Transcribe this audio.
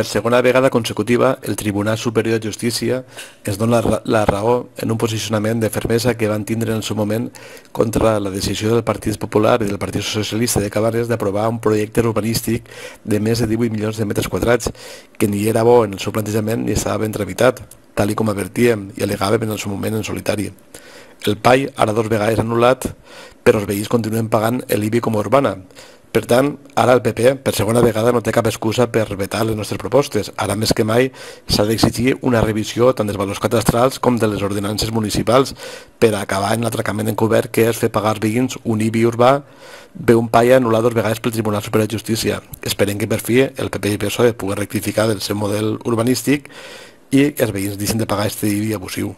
Per segona vegada consecutiva, el Tribunal Superior de Justícia es dona la, raó en un posicionament de fermesa que van tindre en el seu moment contra la decisió del Partit Popular i del Partit Socialista de Cabanes d'aprovar un projecte urbanístic de més de 18 milions de metres quadrats que ni era bo en el seu plantejament ni estava ben tramitat, tal i com advertíem i alegàvem en el seu moment en solitari. El PAI, ara dos vegades anul·lat, però els veïns continuen pagant l'IBI com a urbana, per tant, ara el PP, per segona vegada, no té cap excusa per vetar les nostres propostes. Ara més que mai s'ha d'exigir una revisió tant dels valors catastrals com de les ordenances municipals per acabar en l'atracament encobert que és fer pagar als veïns un IBI urbà ve un paia anul·lat dos vegades pel Tribunal Superior de Justícia. Esperem que per fi el PP i PSOE pugui rectificar del seu model urbanístic i els veïns deixin de pagar aquest IBI abusiu.